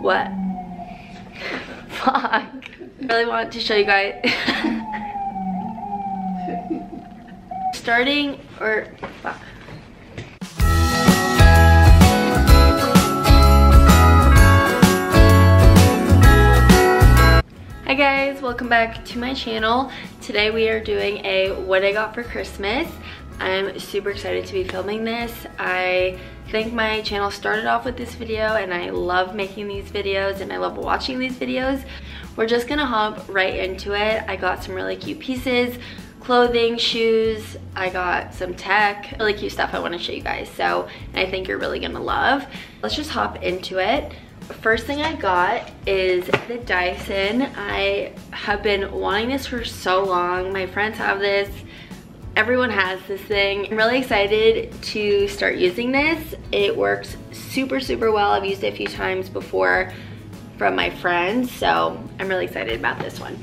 What? Fuck. I really want to show you guys. Starting, or, fuck. Hi guys, welcome back to my channel. Today we are doing a what I got for Christmas. I'm super excited to be filming this. I think my channel started off with this video and I love making these videos and I love watching these videos. We're just gonna hop right into it. I got some really cute pieces, clothing, shoes, I got some tech, really cute stuff I wanna show you guys. So I think you're really gonna love. Let's just hop into it. First thing I got is the Dyson. I have been wanting this for so long. My friends have this. Everyone has this thing. I'm really excited to start using this. It works super, super well. I've used it a few times before from my friends, so I'm really excited about this one.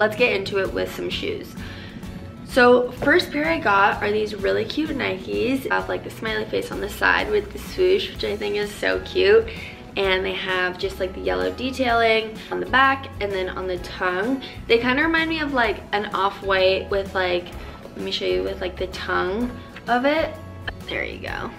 Let's get into it with some shoes. So first pair I got are these really cute Nikes. I have like the smiley face on the side with the swoosh, which I think is so cute and they have just like the yellow detailing on the back and then on the tongue. They kind of remind me of like an off-white with like, let me show you with like the tongue of it. There you go.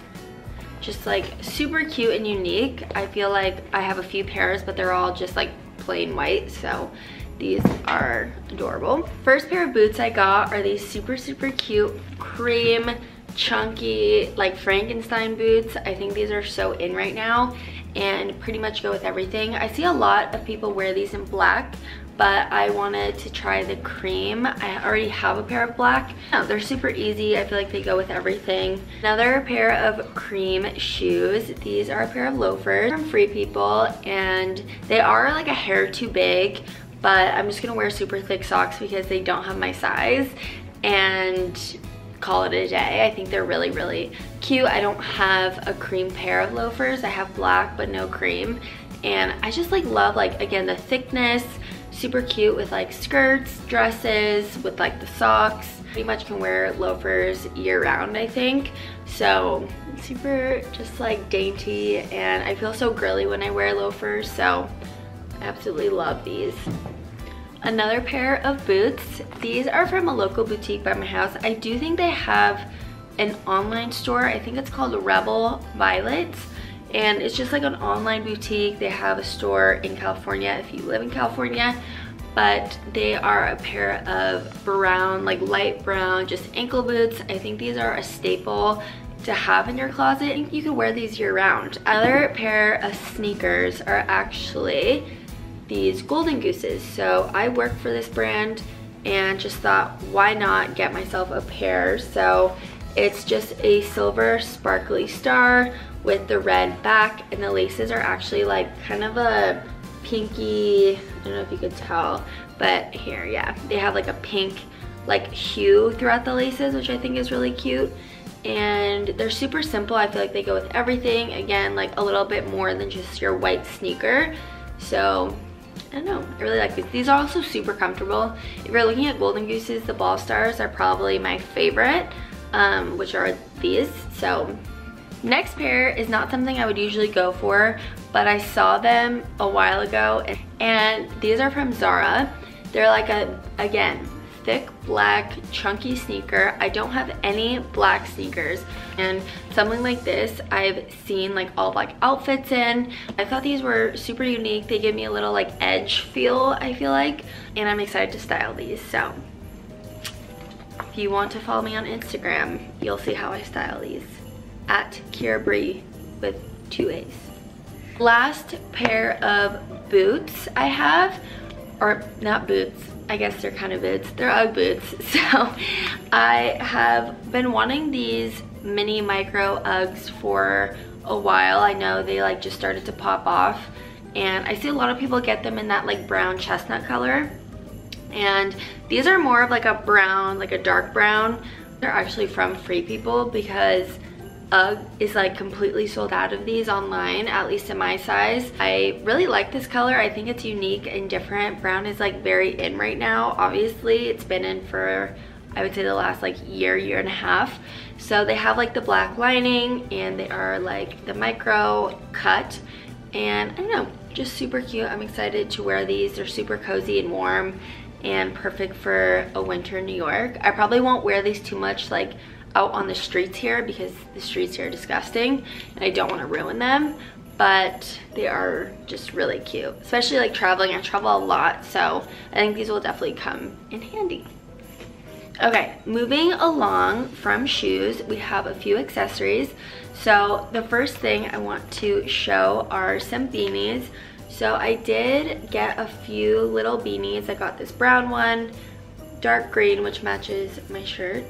Just like super cute and unique. I feel like I have a few pairs, but they're all just like plain white. So these are adorable. First pair of boots I got are these super, super cute cream chunky like Frankenstein boots. I think these are so in right now and pretty much go with everything. I see a lot of people wear these in black, but I wanted to try the cream. I already have a pair of black. No, they're super easy. I feel like they go with everything. Another pair of cream shoes. These are a pair of loafers from Free People and they are like a hair too big, but I'm just gonna wear super thick socks because they don't have my size. And call it a day. I think they're really, really cute. I don't have a cream pair of loafers. I have black, but no cream. And I just like love like, again, the thickness, super cute with like skirts, dresses, with like the socks. Pretty much can wear loafers year round, I think. So super just like dainty and I feel so girly when I wear loafers. So I absolutely love these. Another pair of boots. These are from a local boutique by my house. I do think they have an online store. I think it's called Rebel Violets. And it's just like an online boutique. They have a store in California if you live in California. But they are a pair of brown, like light brown, just ankle boots. I think these are a staple to have in your closet. You can wear these year round. Another pair of sneakers are actually these golden gooses. So I work for this brand and just thought why not get myself a pair. So it's just a silver sparkly star with the red back and the laces are actually like kind of a pinky, I don't know if you could tell, but here, yeah. They have like a pink like hue throughout the laces, which I think is really cute. And they're super simple. I feel like they go with everything. Again, like a little bit more than just your white sneaker. So I don't know, I really like these. These are also super comfortable. If you're looking at Golden Gooses, the Ball Stars are probably my favorite, um, which are these. So next pair is not something I would usually go for, but I saw them a while ago and these are from Zara. They're like a, again, thick black chunky sneaker. I don't have any black sneakers and something like this I've seen like all black outfits in. I thought these were super unique. They give me a little like edge feel I feel like and I'm excited to style these so if you want to follow me on Instagram you'll see how I style these at Kira with two A's. Last pair of boots I have or not boots I guess they're kind of boots. They're Ugg boots. So I have been wanting these mini micro Uggs for a while. I know they like just started to pop off and I see a lot of people get them in that like brown chestnut color. And these are more of like a brown, like a dark brown. They're actually from Free People because UGG is like completely sold out of these online, at least in my size. I really like this color. I think it's unique and different. Brown is like very in right now. Obviously, it's been in for I would say the last like year, year and a half. So they have like the black lining and they are like the micro cut and I don't know, just super cute. I'm excited to wear these. They're super cozy and warm and perfect for a winter in New York. I probably won't wear these too much like out on the streets here because the streets here are disgusting and I don't want to ruin them but they are just really cute especially like traveling. I travel a lot so I think these will definitely come in handy. Okay moving along from shoes we have a few accessories. So the first thing I want to show are some beanies so I did get a few little beanies I got this brown one dark green which matches my shirt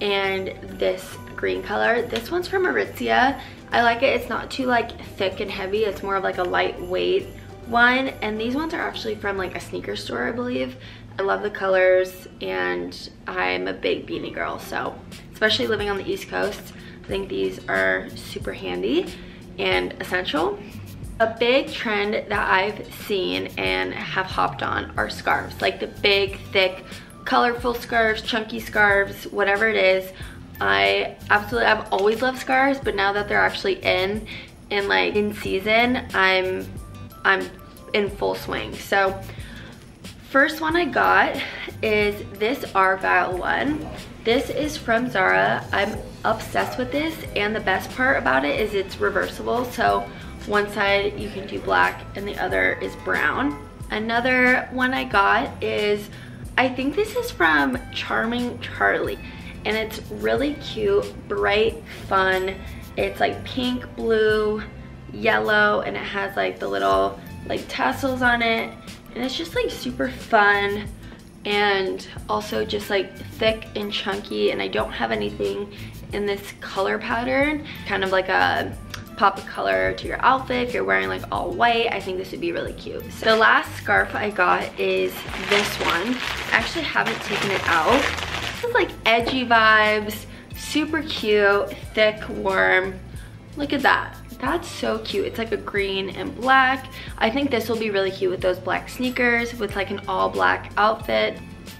and this green color. This one's from Aritzia. I like it. It's not too like thick and heavy. It's more of like a lightweight one. And these ones are actually from like a sneaker store, I believe. I love the colors and I'm a big beanie girl. So especially living on the East Coast, I think these are super handy and essential. A big trend that I've seen and have hopped on are scarves, like the big, thick, colorful scarves, chunky scarves, whatever it is. I absolutely, I've always loved scarves, but now that they're actually in, in like in season, I'm, I'm in full swing. So first one I got is this Argyle one. This is from Zara. I'm obsessed with this and the best part about it is it's reversible. So one side you can do black and the other is brown. Another one I got is I think this is from Charming Charlie and it's really cute, bright, fun. It's like pink, blue, yellow, and it has like the little like tassels on it. And it's just like super fun and also just like thick and chunky and I don't have anything in this color pattern. Kind of like a pop of color to your outfit. If you're wearing like all white, I think this would be really cute. So the last scarf I got is this one. I actually haven't taken it out. This is like edgy vibes, super cute, thick, warm. Look at that. That's so cute. It's like a green and black. I think this will be really cute with those black sneakers with like an all black outfit.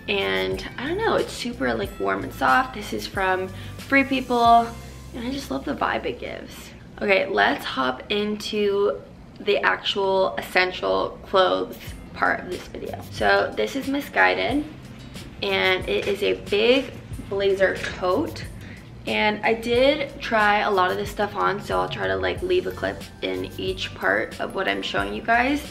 And I don't know, it's super like warm and soft. This is from Free People and I just love the vibe it gives. Okay, let's hop into the actual essential clothes part of this video. So this is Missguided and it is a big blazer coat. And I did try a lot of this stuff on, so I'll try to like leave a clip in each part of what I'm showing you guys.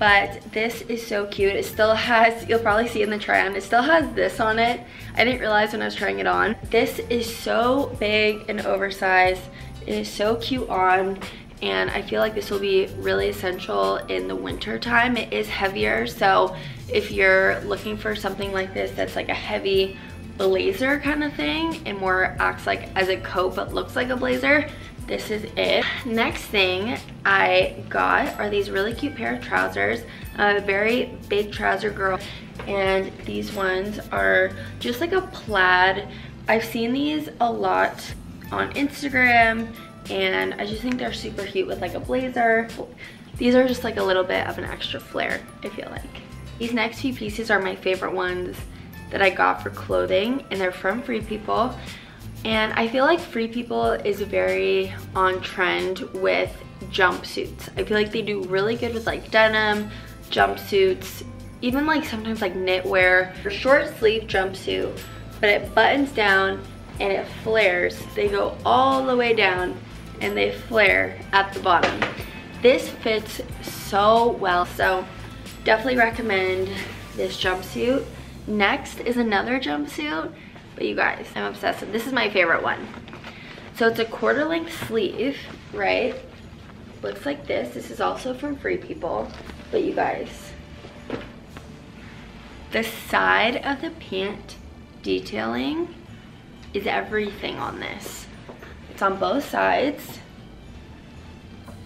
But this is so cute. It still has, you'll probably see in the try on, it still has this on it. I didn't realize when I was trying it on. This is so big and oversized. It is so cute on and I feel like this will be really essential in the winter time. It is heavier, so if you're looking for something like this that's like a heavy blazer kind of thing and more acts like as a coat but looks like a blazer, this is it. Next thing I got are these really cute pair of trousers. I'm a very big trouser girl and these ones are just like a plaid. I've seen these a lot on Instagram and I just think they're super cute with like a blazer. These are just like a little bit of an extra flair, I feel like. These next few pieces are my favorite ones that I got for clothing and they're from Free People. And I feel like Free People is very on trend with jumpsuits. I feel like they do really good with like denim, jumpsuits, even like sometimes like knitwear. For short sleeve jumpsuit, but it buttons down and it flares. They go all the way down and they flare at the bottom. This fits so well, so definitely recommend this jumpsuit. Next is another jumpsuit, but you guys, I'm obsessed with, this is my favorite one. So it's a quarter length sleeve, right? Looks like this. This is also from Free People, but you guys, the side of the pant detailing is everything on this. It's on both sides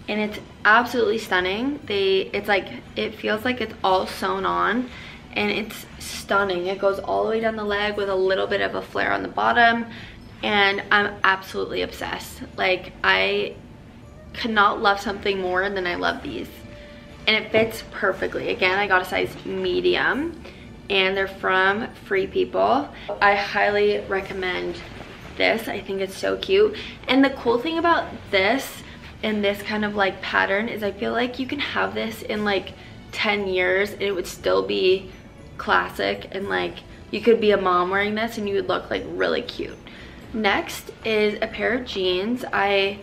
and it's absolutely stunning. They, it's like, it feels like it's all sewn on and it's stunning. It goes all the way down the leg with a little bit of a flare on the bottom and I'm absolutely obsessed. Like I cannot love something more than I love these. And it fits perfectly. Again, I got a size medium and they're from Free People. I highly recommend this. I think it's so cute. And the cool thing about this in this kind of like pattern is I feel like you can have this in like 10 years and it would still be classic and like you could be a mom wearing this and you would look like really cute. Next is a pair of jeans. I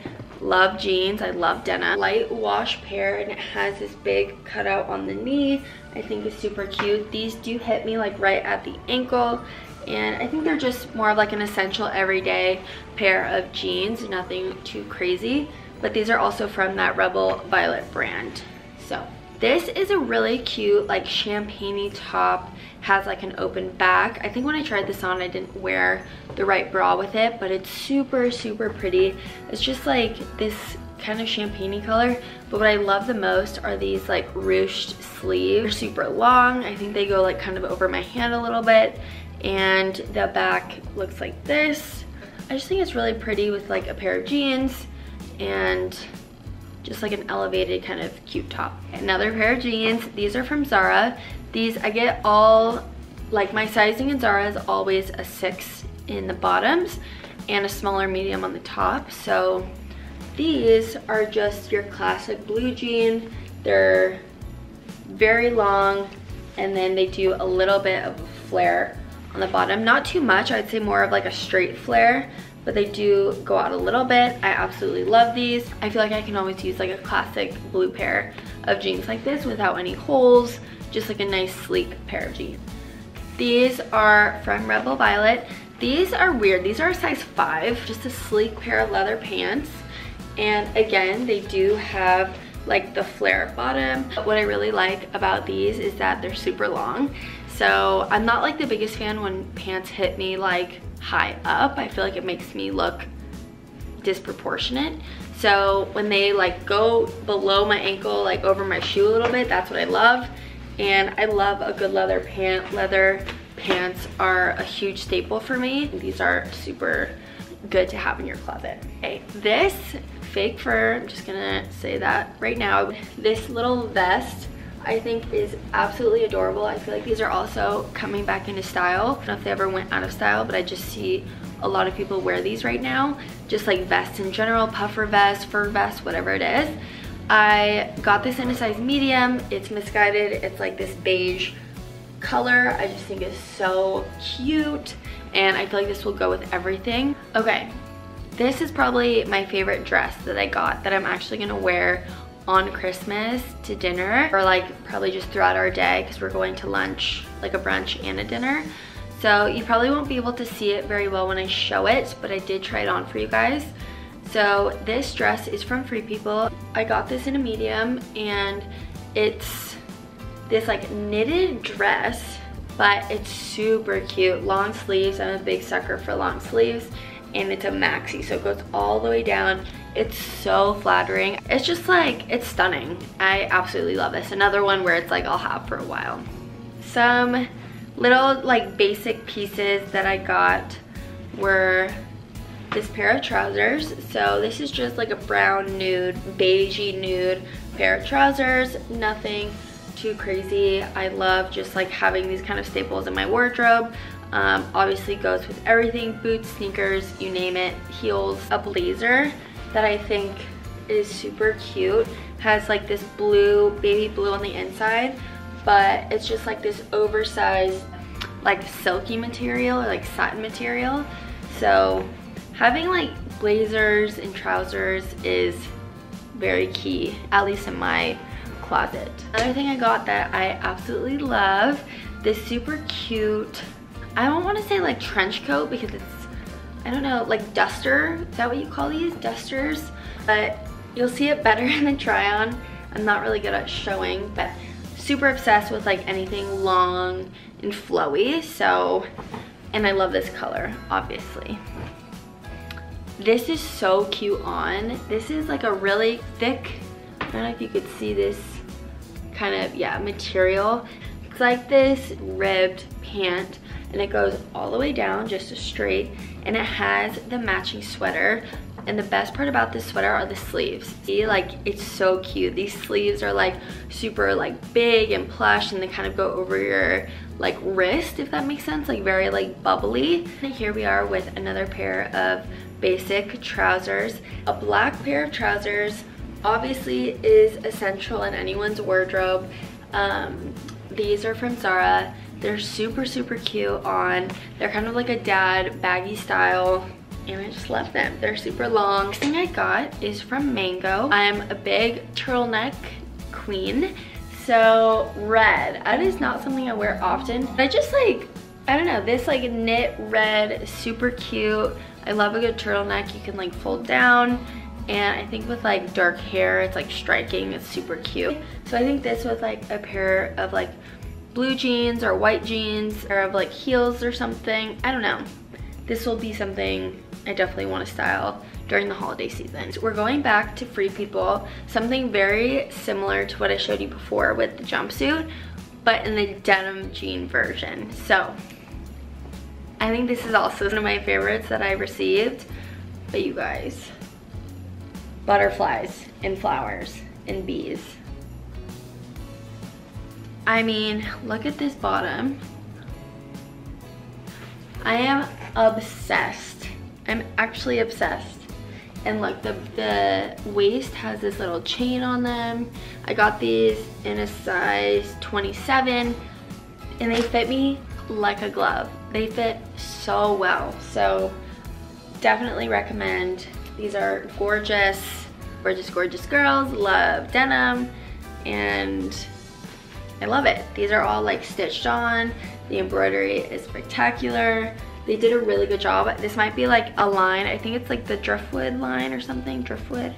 love jeans. I love denim. Light wash pair and it has this big cutout on the knee. I think is super cute. These do hit me like right at the ankle and I think they're just more of like an essential everyday pair of jeans. Nothing too crazy. But these are also from that Rebel Violet brand. So this is a really cute like champagne top. Has like an open back. I think when i tried this on i didn't wear the right bra with it but it's super super pretty. It's just like this kind of champagne color but what i love the most are these like ruched sleeves. They're super long. I think they go like kind of over my hand a little bit and the back looks like this. I just think it's really pretty with like a pair of jeans and just like an elevated kind of cute top. Another pair of jeans. These are from Zara. These I get all, like my sizing in Zara is always a six in the bottoms and a smaller medium on the top. So these are just your classic blue jean. They're very long and then they do a little bit of a flare on the bottom. Not too much, I'd say more of like a straight flare, but they do go out a little bit. I absolutely love these. I feel like I can always use like a classic blue pair of jeans like this without any holes, just like a nice sleek pair of jeans. These are from Rebel Violet. These are weird. These are a size 5, just a sleek pair of leather pants. And again, they do have like the flare bottom. But What I really like about these is that they're super long. So I'm not like the biggest fan when pants hit me like high up. I feel like it makes me look disproportionate. So when they like go below my ankle, like over my shoe a little bit, that's what I love. And I love a good leather pant. Leather pants are a huge staple for me. These are super good to have in your closet. Okay, this fake fur, I'm just gonna say that right now. This little vest I think is absolutely adorable. I feel like these are also coming back into style. I don't know if they ever went out of style, but I just see a lot of people wear these right now. Just like vests in general, puffer vest, fur vest, whatever it is. I got this in a size medium. It's Missguided. It's like this beige color. I just think it's so cute. And I feel like this will go with everything. Okay, this is probably my favorite dress that I got that I'm actually gonna wear on Christmas to dinner or like probably just throughout our day because we're going to lunch, like a brunch and a dinner. So you probably won't be able to see it very well when I show it, but I did try it on for you guys. So this dress is from Free People. I got this in a medium and it's this like knitted dress, but it's super cute. Long sleeves, I'm a big sucker for long sleeves and it's a maxi, so it goes all the way down. It's so flattering. It's just like, it's stunning. I absolutely love this. Another one where it's like I'll have for a while. Some little like basic pieces that I got were this pair of trousers. So this is just like a brown nude, beigey nude pair of trousers. Nothing too crazy. I love just like having these kind of staples in my wardrobe. Um, obviously goes with everything, boots, sneakers, you name it, heels, a blazer that I think is super cute. Has like this blue, baby blue on the inside, but it's just like this oversized like silky material or like satin material. So having like blazers and trousers is very key, at least in my closet. Another thing I got that I absolutely love, this super cute, I don't want to say like trench coat because it's I don't know, like duster. Is that what you call these? Dusters? But you'll see it better in the try on. I'm not really good at showing, but super obsessed with like anything long and flowy. So, and I love this color, obviously. This is so cute on. This is like a really thick, I don't know if you could see this kind of, yeah, material. It's like this ribbed pant and it goes all the way down just straight and it has the matching sweater and the best part about this sweater are the sleeves see like it's so cute these sleeves are like super like big and plush and they kind of go over your like wrist if that makes sense like very like bubbly and here we are with another pair of basic trousers. A black pair of trousers obviously is essential in anyone's wardrobe. Um, these are from Zara. They're super, super cute on. They're kind of like a dad baggy style and I just love them. They're super long. Next thing I got is from Mango. I'm a big turtleneck queen. So red, that is not something I wear often. But I just like, I don't know, this like knit red, super cute. I love a good turtleneck. You can like fold down. And I think with like dark hair, it's like striking. It's super cute. So I think this with like a pair of like blue jeans or white jeans or of like heels or something. I don't know. This will be something I definitely want to style during the holiday season. So we're going back to Free People, something very similar to what I showed you before with the jumpsuit, but in the denim jean version. So I think this is also one of my favorites that I received. But you guys, butterflies and flowers and bees. I mean, look at this bottom. I am obsessed. I'm actually obsessed. And look, the, the waist has this little chain on them. I got these in a size 27 and they fit me like a glove. They fit so well. So definitely recommend. These are gorgeous, gorgeous, gorgeous girls. Love denim and I love it. These are all like stitched on. The embroidery is spectacular. They did a really good job. This might be like a line. I think it's like the driftwood line or something. Driftwood.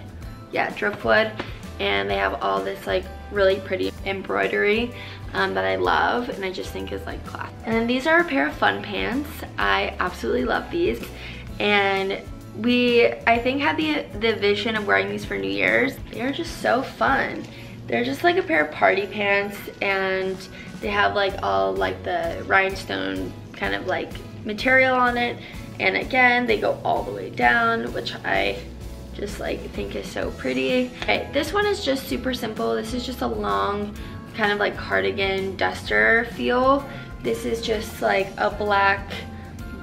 Yeah, driftwood. And they have all this like really pretty embroidery um, that I love and I just think is like class. And then these are a pair of fun pants. I absolutely love these. And we, I think, had the, the vision of wearing these for New Year's. They are just so fun. They're just like a pair of party pants and they have like all like the rhinestone kind of like material on it. And again, they go all the way down, which I just like think is so pretty. Okay, this one is just super simple. This is just a long kind of like cardigan duster feel. This is just like a black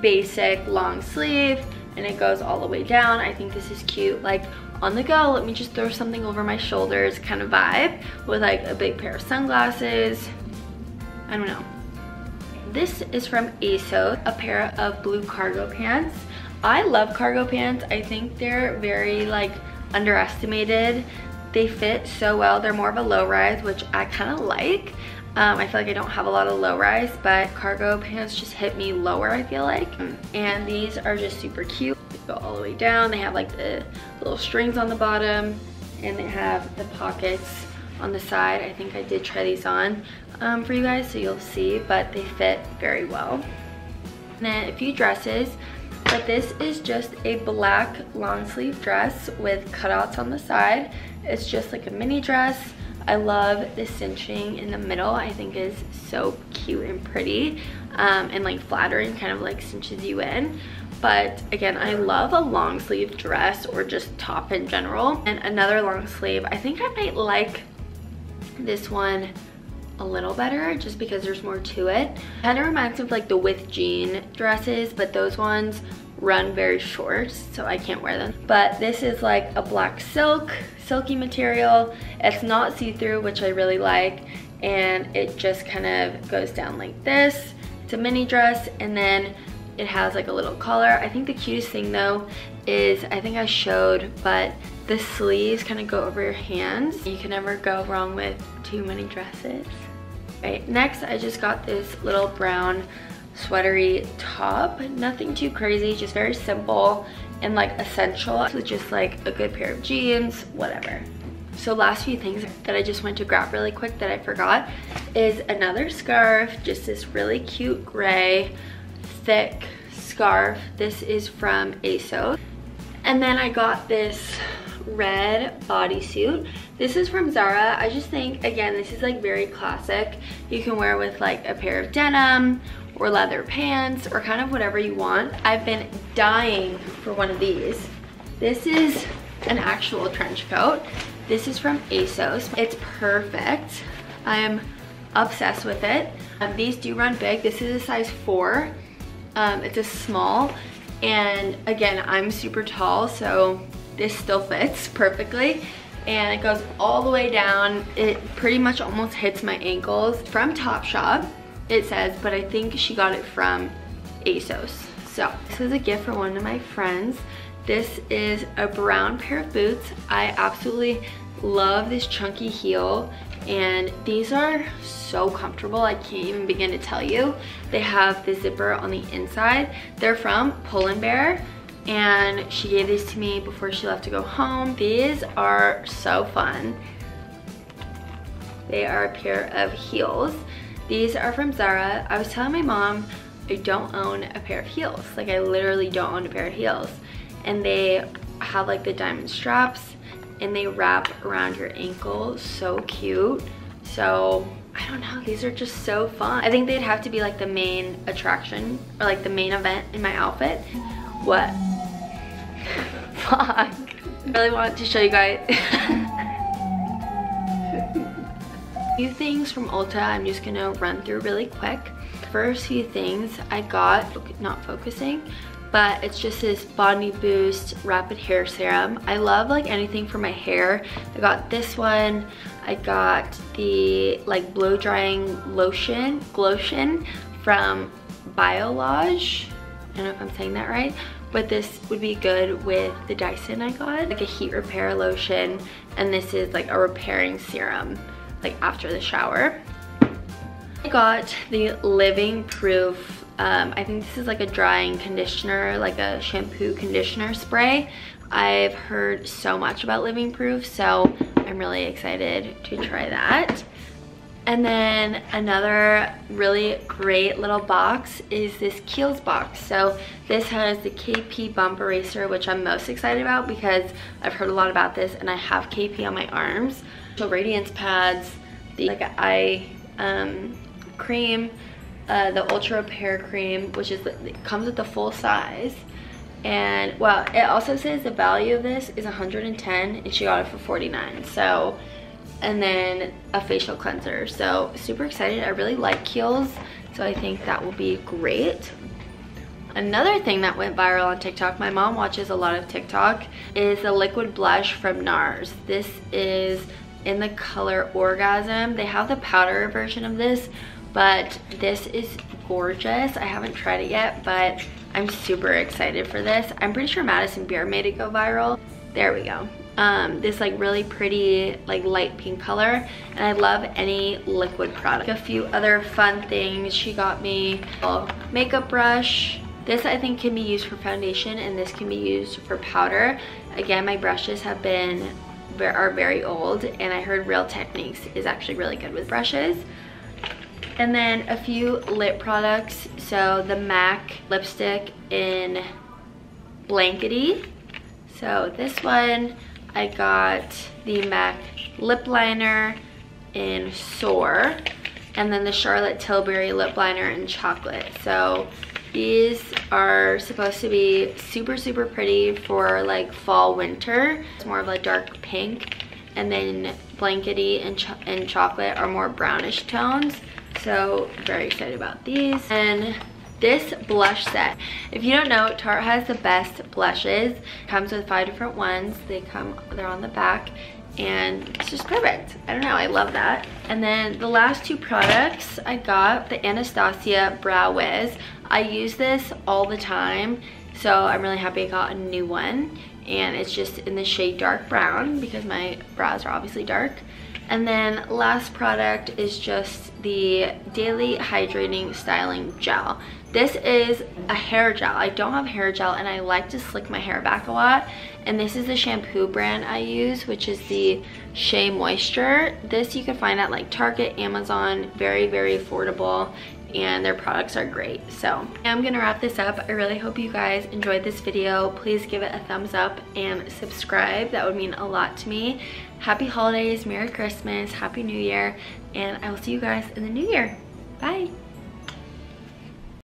basic long sleeve and it goes all the way down. I think this is cute. Like on the go, let me just throw something over my shoulders kind of vibe with like a big pair of sunglasses. I don't know. This is from ASOS, a pair of blue cargo pants. I love cargo pants. I think they're very like underestimated. They fit so well. They're more of a low rise, which I kind of like. Um, I feel like I don't have a lot of low rise, but cargo pants just hit me lower, I feel like. And these are just super cute. Go all the way down. They have like the little strings on the bottom and they have the pockets on the side. I think I did try these on um, for you guys so you'll see, but they fit very well. And then a few dresses, but this is just a black long sleeve dress with cutouts on the side. It's just like a mini dress. I love the cinching in the middle. I think is so cute and pretty um, and like flattering, kind of like cinches you in. But again, I love a long sleeve dress or just top in general. And another long sleeve, I think I might like this one a little better just because there's more to it. Kind of reminds me of like the with jean dresses, but those ones run very short, so I can't wear them. But this is like a black silk, silky material. It's not see-through, which I really like, and it just kind of goes down like this. It's a mini dress, and then it has like a little collar. I think the cutest thing though is, I think I showed, but the sleeves kind of go over your hands. You can never go wrong with too many dresses. Right, next I just got this little brown sweatery top. Nothing too crazy, just very simple and like essential. So just like a good pair of jeans, whatever. So last few things that I just went to grab really quick that I forgot is another scarf, just this really cute gray, thick scarf. This is from ASOS. And then I got this red bodysuit. This is from Zara. I just think, again, this is like very classic. You can wear with like a pair of denim or leather pants or kind of whatever you want. I've been dying for one of these. This is an actual trench coat. This is from ASOS. It's perfect. I'm obsessed with it. Um, these do run big. This is a size four. Um, it's a small And again, I'm super tall, so this still fits perfectly. And it goes all the way down. It pretty much almost hits my ankles from Topshop, it says, but I think she got it from ASOS. So this is a gift for one of my friends. This is a brown pair of boots. I absolutely love this chunky heel and these are so comfortable I can't even begin to tell you. They have the zipper on the inside. They're from Pull&Bear and she gave these to me before she left to go home. These are so fun. They are a pair of heels. These are from Zara. I was telling my mom I don't own a pair of heels. Like I literally don't own a pair of heels. And they have like the diamond straps and they wrap around your ankle. So cute. So I don't know. These are just so fun. I think they'd have to be like the main attraction or like the main event in my outfit. What? Fuck. I really wanted to show you guys. Few things from Ulta I'm just gonna run through really quick. First few things I got not focusing but it's just this body boost rapid hair serum. I love like anything for my hair. I got this one. I got the like blow drying lotion glotion from biolage. I don't know if i'm saying that right but this would be good with the dyson i got. Like a heat repair lotion and this is like a repairing serum like after the shower. I got the Living Proof um, I think this is like a drying conditioner, like a shampoo conditioner spray. I've heard so much about Living Proof, so I'm really excited to try that. And then another really great little box is this Kiehl's box. So this has the KP Bump Eraser, which I'm most excited about because I've heard a lot about this and I have KP on my arms. So radiance pads, the like eye um, cream, uh, the Ultra Repair Cream, which is it comes with the full size. And well, it also says the value of this is 110 and she got it for 49. So, and then a facial cleanser. So super excited. I really like Kiehl's. So I think that will be great. Another thing that went viral on TikTok, my mom watches a lot of TikTok, is the liquid blush from NARS. This is in the color Orgasm. They have the powder version of this, but this is gorgeous. I haven't tried it yet, but I'm super excited for this. I'm pretty sure Madison Beer made it go viral. There we go. Um, this like really pretty like light pink color and I love any liquid product. A few other fun things she got me. A makeup brush. This I think can be used for foundation and this can be used for powder. Again, my brushes have been are very old and I heard Real Techniques is actually really good with brushes. And then a few lip products. So the MAC lipstick in Blankety. So this one, I got the MAC lip liner in Soar. And then the Charlotte Tilbury lip liner in Chocolate. So these are supposed to be super, super pretty for like fall, winter. It's more of a dark pink. And then Blankety and, and Chocolate are more brownish tones. So very excited about these. And this blush set. If you don't know, Tarte has the best blushes. Comes with five different ones. They come, they're on the back and it's just perfect. I don't know, I love that. And then the last two products I got, the Anastasia Brow Wiz. I use this all the time, so I'm really happy I got a new one. And it's just in the shade dark brown because my brows are obviously dark. And then last product is just the Daily Hydrating Styling Gel. This is a hair gel. I don't have hair gel and I like to slick my hair back a lot. And this is the shampoo brand I use, which is the Shea Moisture. This you can find at like Target, Amazon, very, very affordable and their products are great. So I'm gonna wrap this up. I really hope you guys enjoyed this video. Please give it a thumbs up and subscribe. That would mean a lot to me. Happy holidays, Merry Christmas, Happy New Year, and I will see you guys in the new year. Bye.